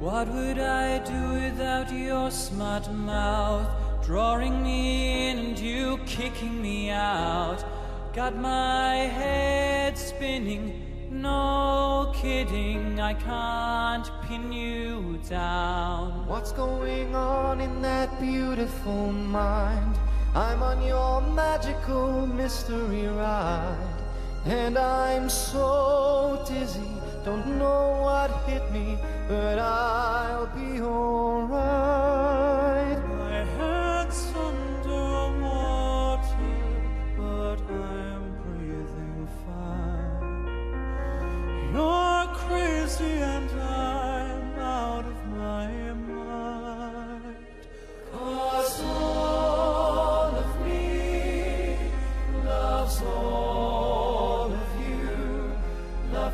What would I do without your smart mouth? Drawing me in and you kicking me out. Got my head spinning, no kidding, I can't pin you down. What's going on in that beautiful mind? I'm on your magical mystery ride. And I'm so dizzy, don't know what hit me, but I'll be alright.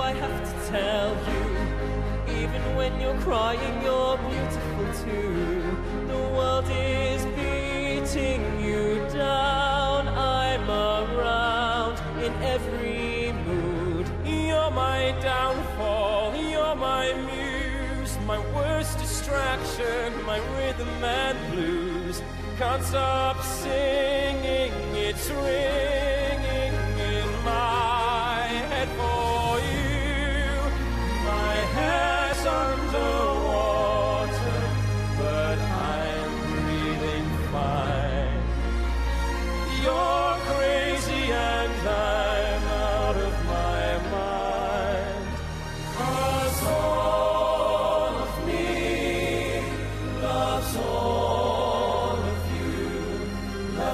I have to tell you? Even when you're crying, you're beautiful too. The world is beating you down. I'm around in every mood. You're my downfall, you're my muse, my worst distraction, my rhythm and blues. Can't stop singing, it's ringing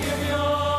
Give your